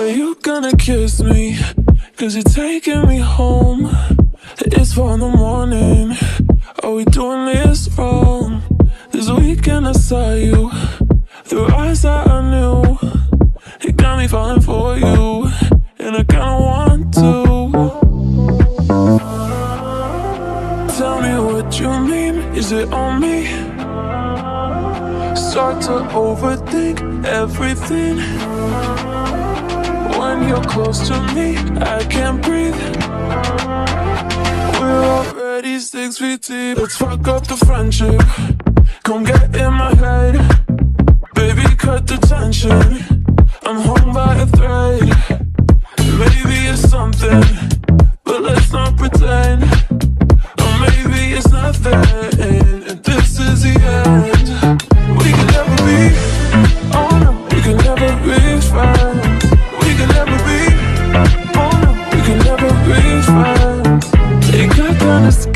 Are you gonna kiss me? Cause you're taking me home. It's four in the morning. Are we doing this wrong? This weekend I saw you through eyes that I knew. It got me falling for you, and I kinda want to. Tell me what you mean. Is it on me? Start to overthink everything. Close to me, I can't breathe. We're already six feet deep. Let's fuck up the friendship. Come get in my head. Baby, cut the tension. I'm hung by a thread. Maybe it's something,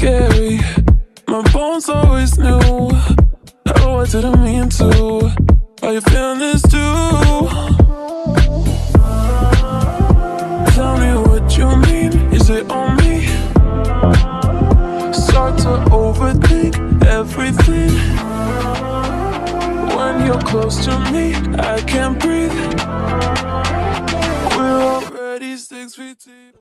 scary. My bones always knew Oh, I didn't mean to. Are you feeling this too? Tell me what you mean. Is it on me? Start to overthink everything. When you're close to me, I can't breathe. We're already six feet deep.